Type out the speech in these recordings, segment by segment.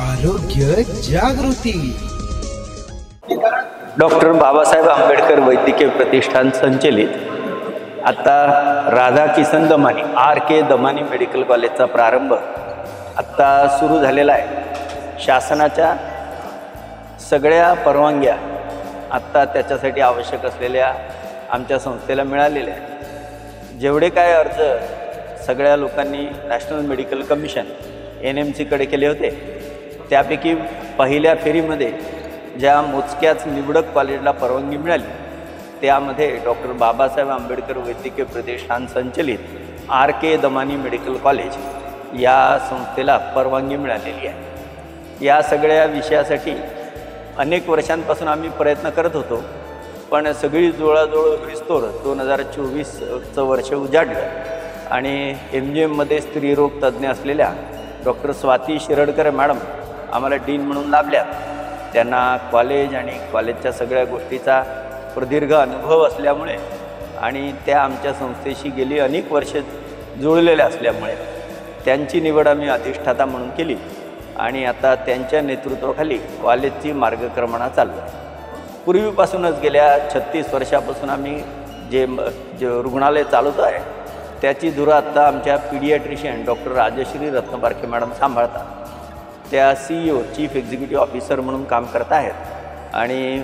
आरोग्य जागृती. डॉक्टर बाबासाहेब आंबेडकर वैद्यकीय प्रतिष्ठान संचलित. आत्ता Radha Kisan Damani R K Damani medical कॉलेजचा प्रारंभ आत्ता सुरू झालेला आहे. शासनाच्या सगळ्या परवानग्या आत्ता त्याच्यासाठी आवश्यक असलेल्या आमच्या संस्थेला मिळालेल्या आहेत. जेवढे काय अर्ज सगळ्या लोकांनी national medical commission N M सीकडे केले होते त्यापैकी पहिल्या फेरीमध्ये ज्या मोजक्याच निवडक कॉलेजला परवानगी मिळाली त्यामध्ये डॉक्टर बाबासाहेब आंबेडकर वैद्यकीय प्रतिष्ठान संचलित R K Damani medical college या संस्थेला परवानगी मिळालेली आहे. या सगळ्या विषयासाठी अनेक वर्षांपासून आम्ही प्रयत्न करत होतो पण सगळी जुळाजुळ विस्तोर दोन हजार चोवीसचं वर्ष उजाडलं आणि एम जी एममध्ये स्त्रीरोग तज्ज्ञ असलेल्या डॉक्टर स्वाती शिरडकर मॅडम आम्हाला डीन म्हणून लाभल्या. त्यांना कॉलेज आणि कॉलेजच्या सगळ्या गोष्टीचा प्रदीर्घ अनुभव असल्यामुळे आणि त्या आमच्या संस्थेशी गेली अनेक वर्ष जुळलेल्या असल्यामुळे त्यांची निवड आम्ही अधिष्ठाता म्हणून केली आणि आता त्यांच्या नेतृत्वाखाली कॉलेजची मार्गक्रमणा चालू आहे. पूर्वीपासूनच गेल्या छत्तीस वर्षापासून आम्ही जे जे रुग्णालय चालवतो आहे त्याची धुरा आत्ता आमच्या paediatrician doctor Rajashree Ratnaparkhe madam सांभाळतात. त्या C O chief executive officer म्हणून काम करत आहेत. आणि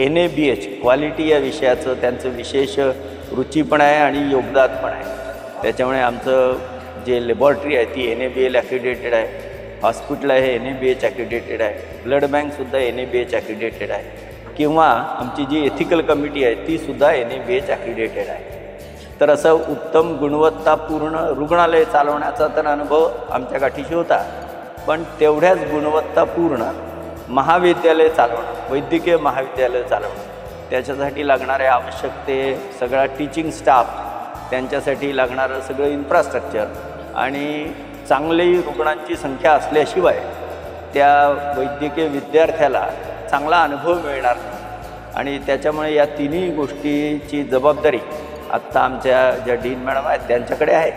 N A B H quality या विषयाचं त्यांचं विशेष रुची पण आहे आणि योगदान पण आहे. त्याच्यामुळे आमचं जे लॅबॉरेटरी आहे ती एन ए बी एल ॲक्रिडेटेड आहे. हॉस्पिटल आहे N A B H accredited आहे. Blood बँकसुद्धा N A B H accredited आहे. किंवा आमची जी एथिकल कमिटी आहे तीसुद्धा N A B H accredited आहे. तर असं उत्तम गुणवत्तापूर्ण रुग्णालय चालवण्याचा तर अनुभव आमच्या गाठीशी होता. पण तेवढ्याच गुणवत्तापूर्ण महाविद्यालय चालवणं वैद्यकीय महाविद्यालय चालवणं. त्याच्यासाठी लागणारे आवश्यक ते सगळा टीचिंग स्टाफ त्यांच्यासाठी लागणारं सगळं इन्फ्रास्ट्रक्चर आणि चांगली रुग्णांची संख्या असल्याशिवाय त्या वैद्यकीय विद्यार्थ्याला चांगला अनुभव मिळणार नाही. आणि त्याच्यामुळे या तिन्ही गोष्टीची जबाबदारी आत्ता आमच्या ज्या डीन मॅडम आहेत त्यांच्याकडे आहे.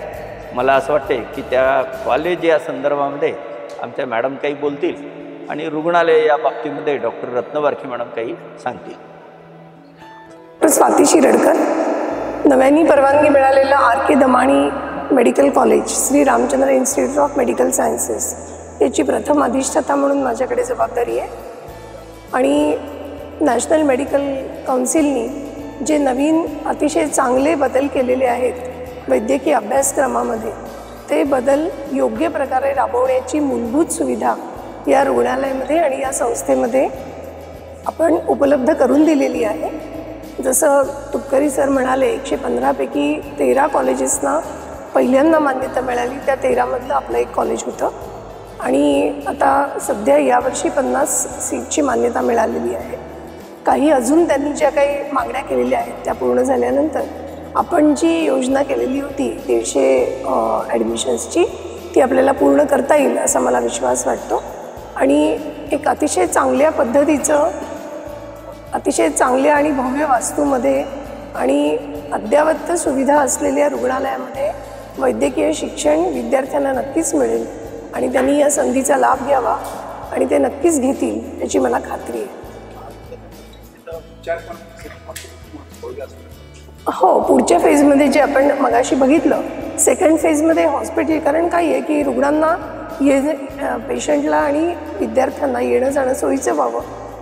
मला असं वाटते की त्या कॉलेज या संदर्भामध्ये आमच्या मॅडम काही बोलतील आणि रुग्णालय या बाबतीमध्ये डॉक्टर रत्नबारखे मॅडम काही सांगतील. स्वाती शिरडकर नव्याने परवानगी मिळालेलं R K Damani medical college Shri Ramchandra institute of medical sciences याची प्रथम अधिष्ठाता म्हणून माझ्याकडे जबाबदारी आहे. आणि नॅशनल मेडिकल काउन्सिलनी जे नवीन अतिशय चांगले बदल केलेले आहेत वैद्यकीय अभ्यासक्रमामध्ये ते बदल योग्य प्रकारे राबवण्याची मूलभूत सुविधा या रुग्णालयामध्ये आणि या संस्थेमध्ये आपण उपलब्ध करून दिलेली आहे. जसं तुपकरी सर म्हणाले एकशे पंधरापैकी तेरा कॉलेजेसना पहिल्यांदा मान्यता मिळाली त्या तेरामधलं आपलं एक कॉलेज होतं. आणि आता सध्या यावर्षी पन्नास सीटची मान्यता मिळालेली आहे. काही अजून त्यांनी ज्या काही मागण्या केलेल्या आहेत त्या पूर्ण झाल्यानंतर आपण जी योजना केलेली होती दीडशे ॲडमिशन्सची ती आपल्याला पूर्ण करता येईल असा मला विश्वास वाटतो. आणि एक अतिशय चांगल्या पद्धतीचं अतिशय चांगल्या आणि भव्य वास्तूमध्ये आणि अद्ययावत सुविधा असलेल्या रुग्णालयामध्ये वैद्यकीय शिक्षण विद्यार्थ्यांना नक्कीच मिळेल आणि त्यांनी या संधीचा लाभ घ्यावा आणि ते नक्कीच घेतील याची मला खात्री आहे. हो पुढच्या फेजमध्ये जे आपण मगाशी बघितलं सेकंड फेजमध्ये हॉस्पिटल कारण काय आहे की रुग्णांना ये पेशंटला आणि विद्यार्थ्यांना येणं जाणं सोयीचं व्हावं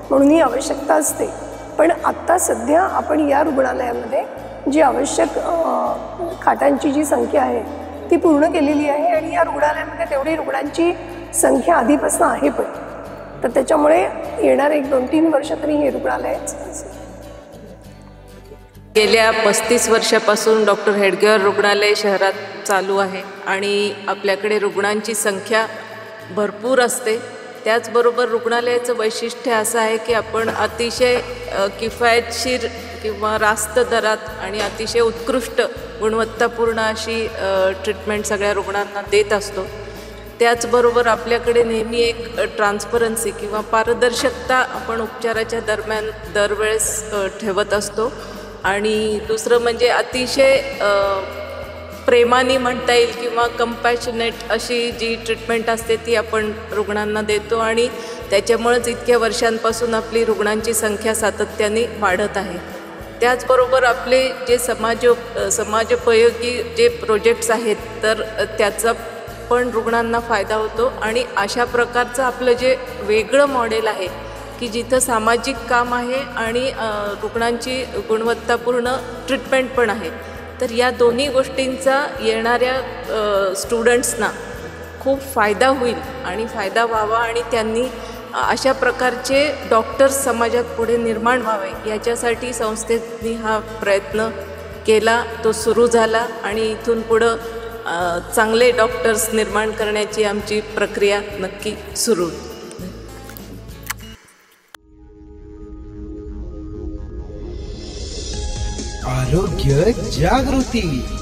म्हणून ही आवश्यकता असते. पण आत्ता सध्या आपण या रुग्णालयामध्ये जी आवश्यक खाटांची जी संख्या आहे ती पूर्ण केलेली आहे आणि या रुग्णालयामध्ये तेवढी रुग्णांची संख्या आधीपासून आहे पण. तर त्याच्यामुळे येणारे एक दोन तीन वर्ष तरी हे रुग्णालय असेल गेल्या पस्तीस वर्षापासून डॉक्टर हेडगेवर रुग्णालय शहरात चालू आहे आणि आपल्याकडे रुग्णांची संख्या भरपूर असते. त्याचबरोबर रुग्णालयाचं वैशिष्ट्य असं आहे की आपण अतिशय किफायतशीर किंवा रास्त दरात आणि अतिशय उत्कृष्ट गुणवत्तापूर्ण अशी ट्रीटमेंट सगळ्या रुग्णांना देत असतो. त्याचबरोबर आपल्याकडे नेहमी एक ट्रान्सपरन्सी किंवा पारदर्शकता आपण उपचाराच्या दरम्यान दरवेळेस ठेवत असतो. आणि दुसरं म्हणजे अतिशय प्रेमाने म्हणता येईल किंवा कंपॅशनेट अशी जी ट्रीटमेंट असते ती आपण रुग्णांना देतो आणि त्याच्यामुळेच इतक्या वर्षांपासून आपली रुग्णांची संख्या सातत्याने वाढत आहे. त्याचबरोबर आपले जे समाज समाजोपयोगी जे प्रोजेक्ट्स आहेत तर त्याचा पण रुग्णांना फायदा होतो आणि अशा प्रकारचं आपलं जे वेगळं मॉडेल आहे की जिथं सामाजिक काम आहे आणि रुग्णांची गुणवत्तापूर्ण ट्रीटमेंट पण आहे. तर या दोन्ही गोष्टींचा येणाऱ्या स्टुडंट्सना खूप फायदा होईल आणि फायदा व्हावा आणि त्यांनी अशा प्रकारचे डॉक्टर्स समाजात पुढे निर्माण व्हावे याच्यासाठी संस्थेनी हा प्रयत्न केला तो सुरू झाला आणि इथून पुढं चांगले डॉक्टर्स निर्माण करण्याची आमची प्रक्रिया नक्की सुरू होईल. जागृती